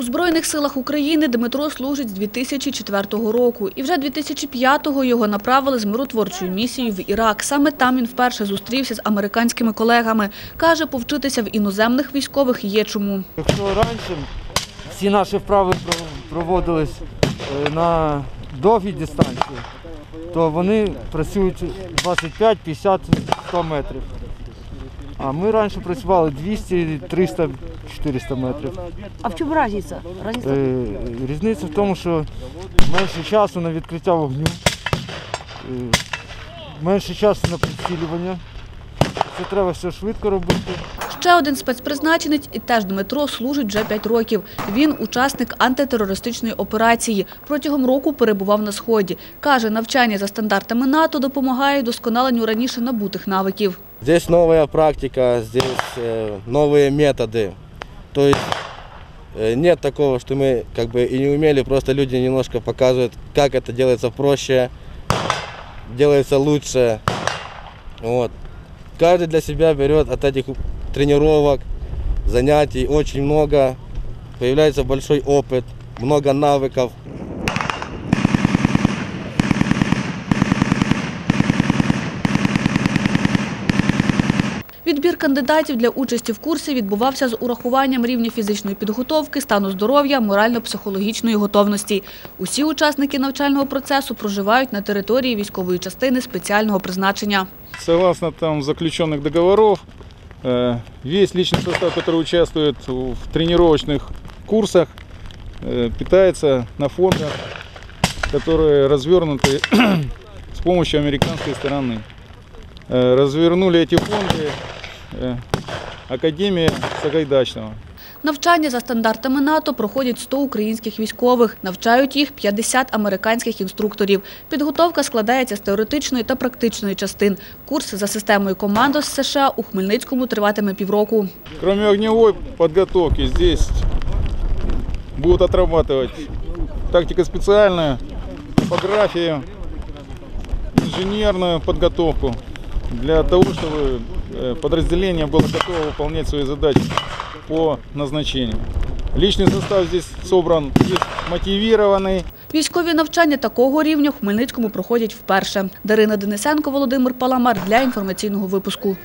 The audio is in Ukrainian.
У Збройних силах України Дмитро служить з 2004 року. І вже 2005-го його направили з миротворчою місією в Ірак. Саме там він вперше зустрівся з американськими колегами. Каже, повчитися в іноземних військових є чому. Якщо раніше всі наші вправи проводились е, на довгій дистанції, то вони працюють 25, 50, 100 метрів. А ми раніше працювали 200, 300, 400 метрів. А в чому різниця? Різниця Е, Різниця в тому, що менше часу на відкриття вогню, е, менше часу на прицілювання. Це треба все швидко робити. Ще один спецпризначенець, і теж Дмитро, служить вже 5 років. Він учасник антитерористичної операції. Протягом року перебував на Сході. Каже, навчання за стандартами НАТО допомагає досконаленню раніше набутих навиків. Здесь новая практика, здесь э, новые методы. То есть э, нет такого, что мы как бы и не умели, просто люди немножко показывают, как это делается проще, делается лучше. Вот. Каждый для себя берет от этих тренировок, занятий очень много, появляется большой опыт, много навыков. Відбір кандидатів для участі в курсі відбувався з урахуванням рівня фізичної підготовки, стану здоров'я, морально-психологічної готовності. Усі учасники навчального процесу проживають на території військової частини спеціального призначення. Согласно там заключенных договоров, э, весь личный состав, который участвует в тренировочных курсах, э, питается на фондах, которые развернуты с помощью американской стороны. Э, Развернули эти фонды э, Сагайдачного. Навчання за стандартами НАТО проходять 100 українських військових. Навчають їх 50 американських інструкторів. Підготовка складається з теоретичної та практичної частин. Курс за системою командос США у Хмельницькому триватиме півроку. Кроме огневой подготовки, здесь будут отрабатывать тактико специальную, топографию, инженерную подготовку для того, чтобы э, подразделение было готово выполнять свои задачи по назначению. Личный состав здесь собран есть мотивированный, Військові навчання такого рівня в Хмельницькому проходять вперше. Дарина Денисенко, Володимир Паламар для інформаційного випуску.